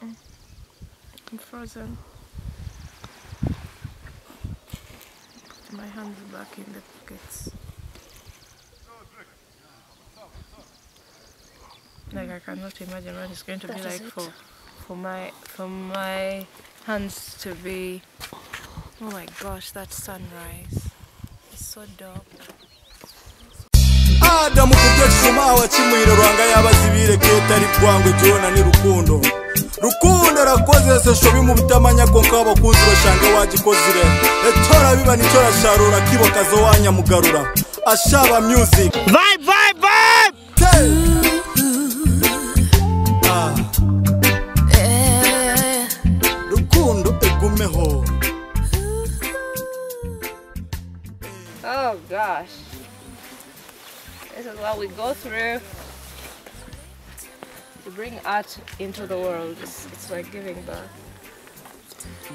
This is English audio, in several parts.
I'm frozen. My hands back in the pockets. Like I cannot imagine what it's going to be like it. for for my for my hands to be oh my gosh that sunrise. It's so dope. adamu kuryo kisoma wakimwire rwanga yabazibire ketari kwangwe jona ni rukundo rukundo rakoze se shobi mu butamanya ko nk'abakunzi bashanga wagikozire etora biba nicyo rasharura kibokazo wanyamugarura ashaba music Vibe, vibe, vibe! Hey! Ah, rukundo egumeho Oh gosh. This is what we go through to bring art into the world. It's, it's like giving birth.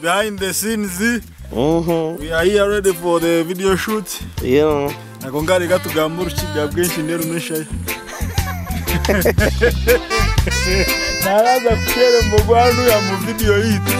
behind the scenes Mm-hmm. we are here ready for the video shoot Yeah. nako ngari gatugamba urukiga bwinshi nderumeshayo naraza ya mu video yitu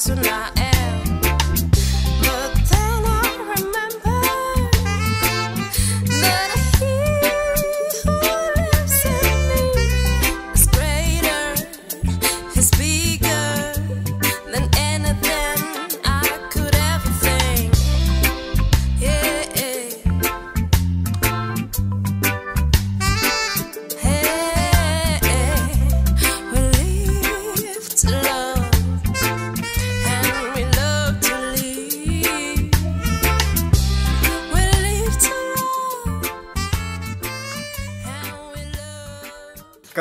the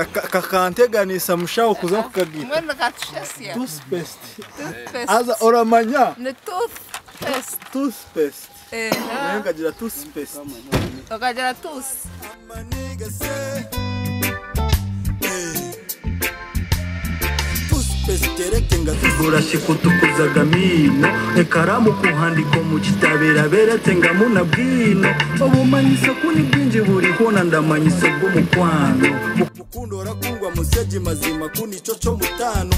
kakanteganisa mushaho kuza kukagira tusipesiti aza oramanya. Ni tusipesiti tusipesiti nawe ukagira tusipesiti ukagira tusi urashikutukuzaga mino. Ekaramu kuhandiko mu kitabera beretenga muna bwino. Obumanyi isoku ni bwinji buriho na ndamanya isobwo mukwano. Rukundo rakundwa musegi mazima kunico co mutano.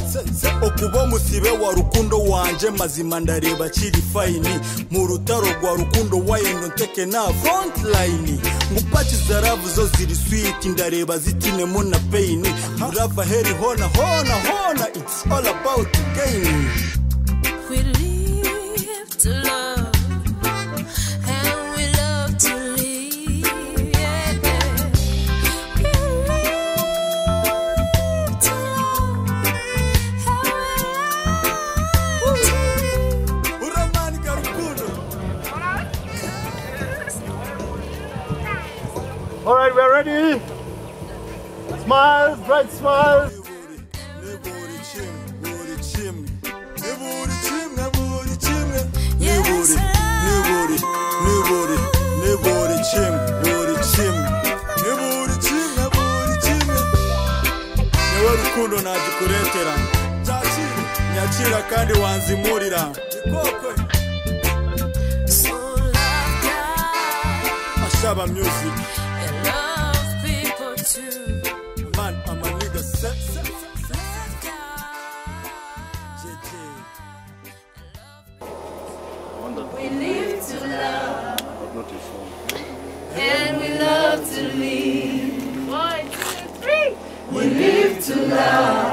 Okuba musibe wa rukundo wanje mazima ndareba kiri fayini mu rutaro rwa rukundo wayendo nteke na frontline ngupakiza ravu zo ziri switi ndareba zitinemo na peyini murava heri hona hona hona it's all about gaining right, we're ready. Smiles, bright smiles. ni we rukundo ntagikuretera nyakira kandi wanzimurira God music and love people too. man Love God. jeje We live to love, and we love to live. One, two, three. We live to love,